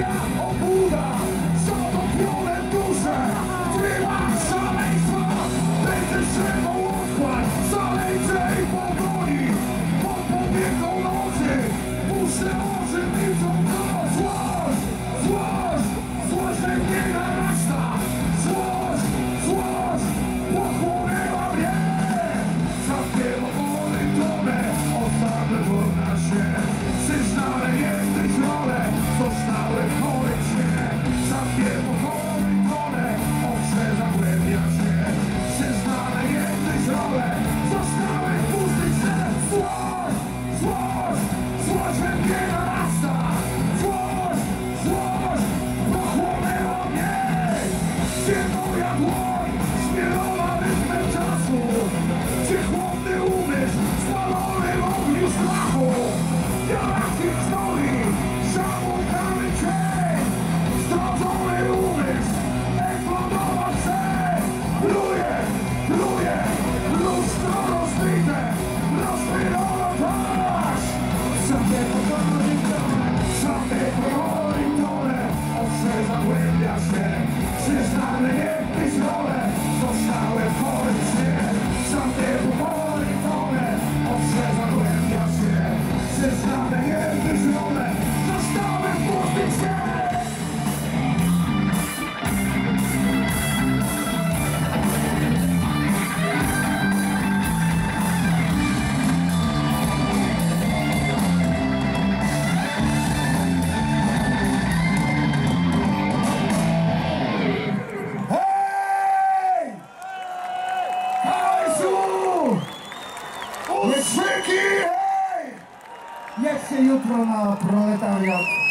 Oh, i see